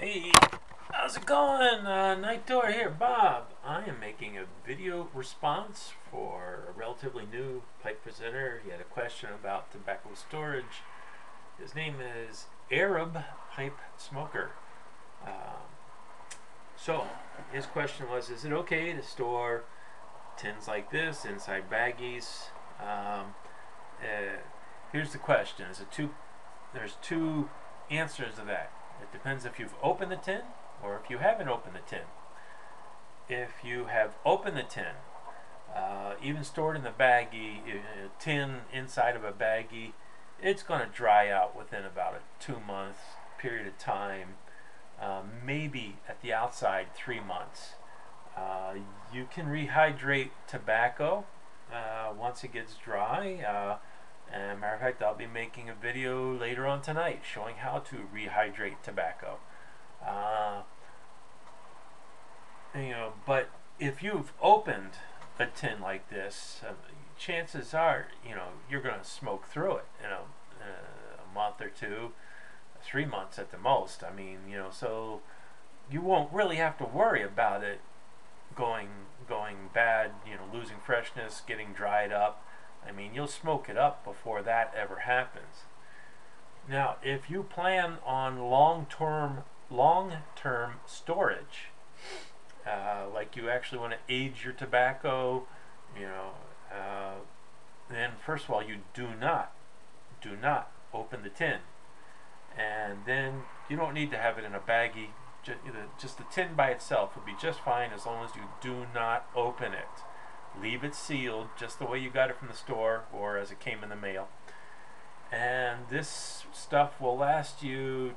Hey, how's it going? Uh, Knightdor here, Bob. I am making a video response for a relatively new pipe presenter. He had a question about tobacco storage. His name is Arab Pipe Smoker. Um, so, his question was, is it okay to store tins like this inside baggies? Um, uh, here's the question. Is it two? There's two answers to that. It depends if you've opened the tin or if you haven't opened the tin. If you have opened the tin, uh, even stored in the baggie, a tin inside of a baggie, it's going to dry out within about a two month period of time, uh, maybe at the outside three months. Uh, you can rehydrate tobacco uh, once it gets dry. And matter of fact, I'll be making a video later on tonight showing how to rehydrate tobacco. Uh, you know, but if you've opened a tin like this, uh, chances are, you know, you're going to smoke through it. You know, uh, a month or two, three months at the most. I mean, you know, so you won't really have to worry about it going going bad. You know, losing freshness, getting dried up. I mean, you'll smoke it up before that ever happens. Now, if you plan on long-term long-term storage, uh, like you actually want to age your tobacco, you know, uh, then first of all, you do not, do not open the tin. And then you don't need to have it in a baggie. Just, just the tin by itself would be just fine as long as you do not open it. Leave it sealed just the way you got it from the store or as it came in the mail. And this stuff will last you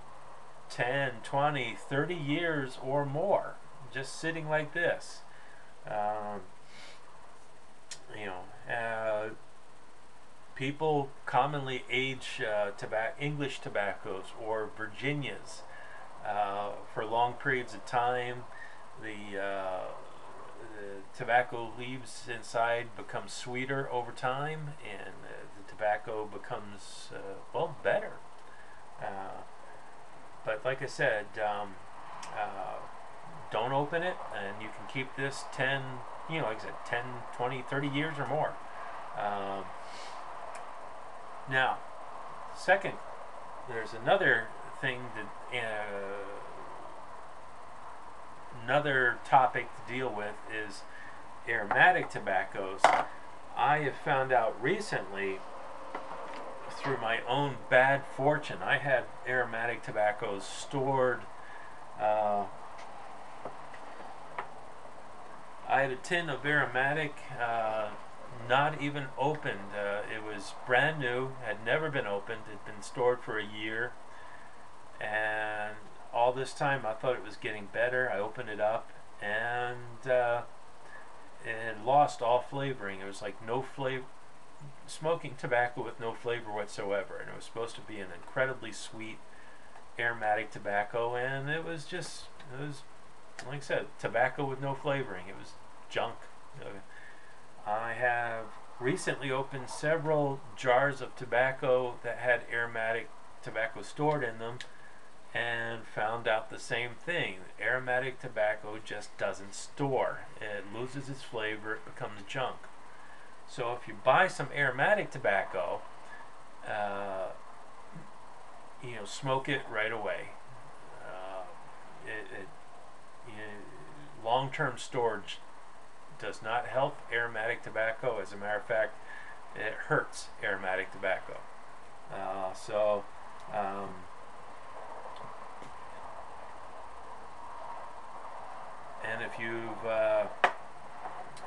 10, 20, 30 years or more just sitting like this. Um, you know, uh, people commonly age uh, tobacco, English tobaccos or Virginias uh, for long periods of time. The uh, tobacco leaves inside become sweeter over time and uh, the tobacco becomes uh, well better. Uh, but like I said um, don't open it and you can keep this 10 you know like I said 10 20 30 years or more. Um, now second there's another thing that uh, another topic to deal with is aromatic tobaccos. I have found out recently through my own bad fortune, I had aromatic tobaccos stored. Uh, I had a tin of aromatic, uh, not even opened. Uh, it was brand new, had never been opened, it had been stored for a year, and this time I thought it was getting better. I opened it up and uh, it had lost all flavoring. It was like no flavor, smoking tobacco with no flavor whatsoever. And it was supposed to be an incredibly sweet aromatic tobacco. And it was just, it was, like I said, tobacco with no flavoring. It was junk. I have recently opened several jars of tobacco that had aromatic tobacco stored in them and found out the same thing. Aromatic tobacco just doesn't store. It loses its flavor, it becomes junk. So if you buy some aromatic tobacco, uh, you know, smoke it right away. Uh, it, it you know, long-term storage does not help aromatic tobacco. As a matter of fact, it hurts aromatic tobacco. Uh, so um, and if you've uh,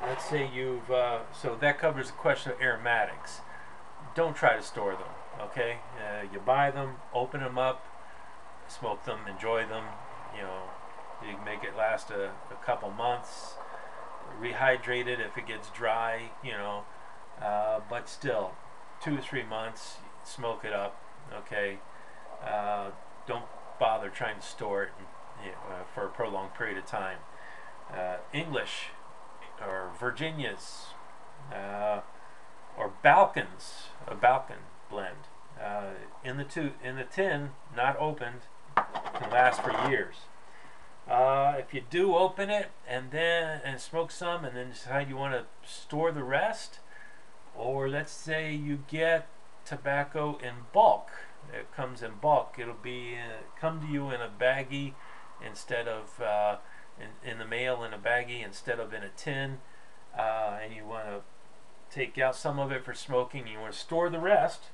let's say you've uh, so that covers the question of aromatics. Don't try to store them okay? Uh, you buy them open them up smoke them enjoy them you know you can make it last a, a couple months rehydrate it if it gets dry you know uh, but still two or three months smoke it up okay? Uh, don't bother trying to store it you know, uh, for a prolonged period of time uh, English or Virginias uh, or Balkans, a Balkan blend. Uh, in the two, in the tin, not opened, can last for years. Uh, if you do open it and then and smoke some and then decide you want to store the rest, or let's say you get tobacco in bulk, it comes in bulk. It'll be uh, come to you in a baggie instead of uh, in, in the mail in a baggie instead of in a tin, uh, and you want to take out some of it for smoking. You want to store the rest.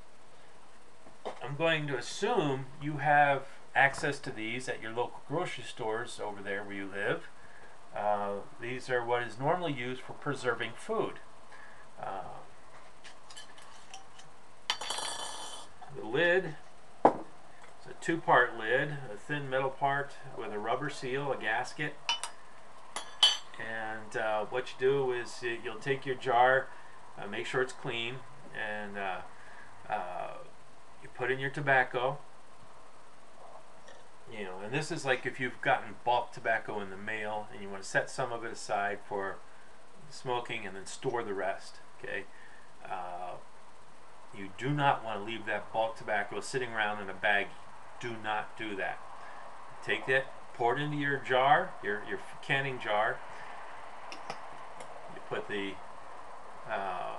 I'm going to assume you have access to these at your local grocery stores over there where you live. Uh, these are what is normally used for preserving food. Uh, the lid it's a two-part lid, a thin metal part with a rubber seal, a gasket. And uh, what you do is you'll take your jar, uh, make sure it's clean, and uh, uh you put in your tobacco you know, and this is like if you've gotten bulk tobacco in the mail and you want to set some of it aside for smoking and then store the rest. Okay, uh, you do not want to leave that bulk tobacco sitting around in a bag. Do not do that. Take it, pour it into your jar, your your canning jar. You put the uh,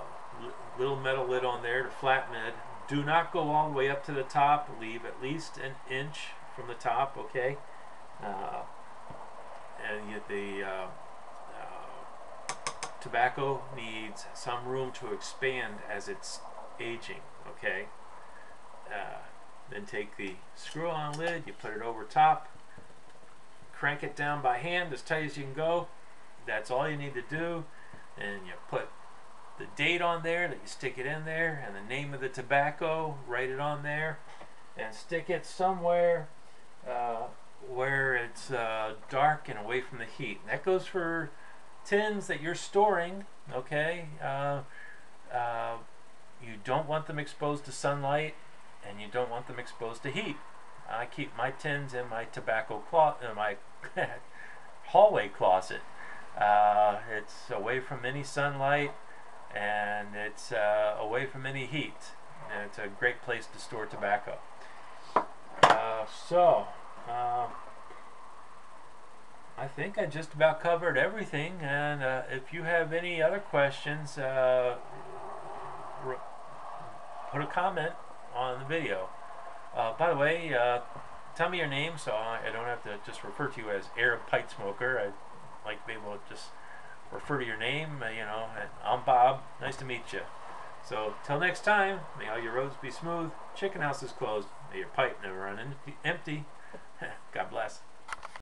little metal lid on there to flatten it. Do not go all the way up to the top. Leave at least an inch from the top, okay? Uh, and the uh, uh, tobacco needs some room to expand as it's aging, okay? Uh, then take the screw-on lid, you put it over top, crank it down by hand as tight as you can go. That's all you need to do. And you put the date on there that you stick it in there and the name of the tobacco, write it on there and stick it somewhere uh, where it's uh, dark and away from the heat. And that goes for tins that you're storing, okay? Uh, uh, you don't want them exposed to sunlight and you don't want them exposed to heat. I keep my tins in my tobacco closet, in my hallway closet. Uh, it's away from any sunlight and it's uh, away from any heat. And it's a great place to store tobacco. Uh, so, uh, I think I just about covered everything. And uh, if you have any other questions, uh, put a comment on the video. Uh, by the way, uh, tell me your name so I don't have to just refer to you as Arab Pipe Smoker. I'd like to be able to just refer to your name. you know, I'm Bob. Nice to meet you. So, till next time, may all your roads be smooth, chicken house is closed, may your pipe never run empty.